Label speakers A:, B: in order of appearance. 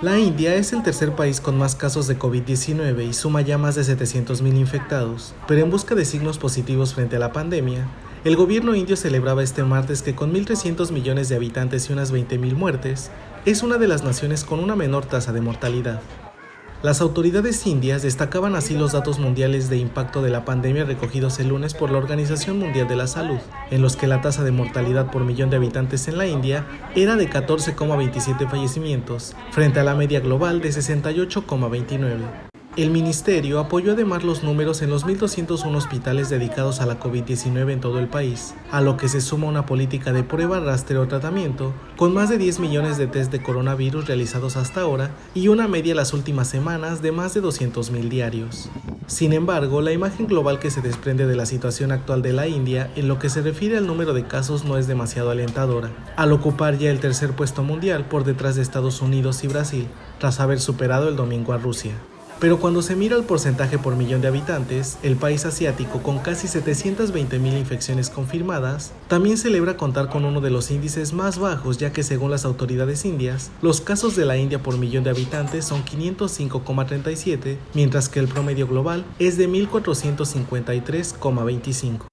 A: La India es el tercer país con más casos de COVID-19 y suma ya más de 700.000 infectados, pero en busca de signos positivos frente a la pandemia, el gobierno indio celebraba este martes que con 1.300 millones de habitantes y unas 20.000 muertes, es una de las naciones con una menor tasa de mortalidad. Las autoridades indias destacaban así los datos mundiales de impacto de la pandemia recogidos el lunes por la Organización Mundial de la Salud, en los que la tasa de mortalidad por millón de habitantes en la India era de 14,27 fallecimientos, frente a la media global de 68,29. El ministerio apoyó además los números en los 1.201 hospitales dedicados a la COVID-19 en todo el país, a lo que se suma una política de prueba, rastreo tratamiento, con más de 10 millones de test de coronavirus realizados hasta ahora y una media las últimas semanas de más de 200.000 diarios. Sin embargo, la imagen global que se desprende de la situación actual de la India en lo que se refiere al número de casos no es demasiado alentadora, al ocupar ya el tercer puesto mundial por detrás de Estados Unidos y Brasil, tras haber superado el domingo a Rusia. Pero cuando se mira el porcentaje por millón de habitantes, el país asiático con casi 720.000 infecciones confirmadas, también celebra contar con uno de los índices más bajos ya que según las autoridades indias, los casos de la India por millón de habitantes son 505,37, mientras que el promedio global es de 1.453,25.